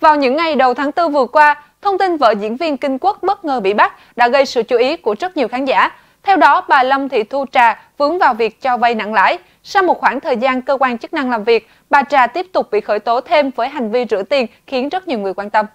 Vào những ngày đầu tháng 4 vừa qua, thông tin vợ diễn viên Kinh Quốc bất ngờ bị bắt đã gây sự chú ý của rất nhiều khán giả. Theo đó, bà Lâm Thị Thu Trà vướng vào việc cho vay nặng lãi. Sau một khoảng thời gian cơ quan chức năng làm việc, bà Trà tiếp tục bị khởi tố thêm với hành vi rửa tiền khiến rất nhiều người quan tâm.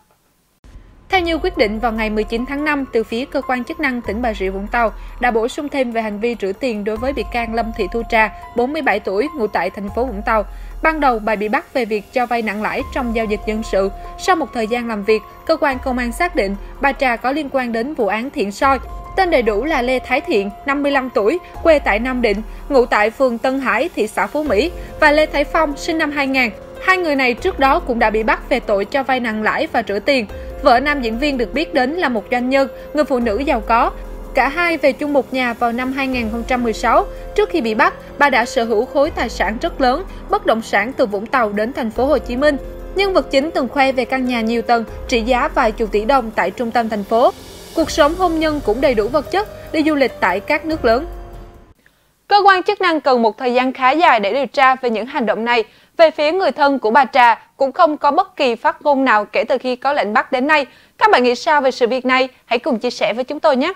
Theo như quyết định vào ngày 19 tháng 5 từ phía cơ quan chức năng tỉnh Bà Rịa Vũng Tàu đã bổ sung thêm về hành vi rửa tiền đối với bị can Lâm Thị Thu Trà, 47 tuổi, ngụ tại thành phố Vũng Tàu. Ban đầu bà bị bắt về việc cho vay nặng lãi trong giao dịch dân sự. Sau một thời gian làm việc, cơ quan công an xác định bà Trà có liên quan đến vụ án Thiện Soi. Tên đầy đủ là Lê Thái Thiện, 55 tuổi, quê tại Nam Định, ngụ tại phường Tân Hải, thị xã Phú Mỹ và Lê Thái Phong, sinh năm 2000. Hai người này trước đó cũng đã bị bắt về tội cho vay nặng lãi và rửa tiền. Vợ nam diễn viên được biết đến là một doanh nhân, người phụ nữ giàu có. Cả hai về chung một nhà vào năm 2016. Trước khi bị bắt, bà đã sở hữu khối tài sản rất lớn, bất động sản từ Vũng Tàu đến thành phố Hồ Chí Minh. Nhân vật chính từng khoe về căn nhà nhiều tầng, trị giá vài chục tỷ đồng tại trung tâm thành phố. Cuộc sống hôn nhân cũng đầy đủ vật chất, đi du lịch tại các nước lớn. Cơ quan chức năng cần một thời gian khá dài để điều tra về những hành động này. Về phía người thân của bà Trà, cũng không có bất kỳ phát ngôn nào kể từ khi có lệnh bắt đến nay. Các bạn nghĩ sao về sự việc này? Hãy cùng chia sẻ với chúng tôi nhé!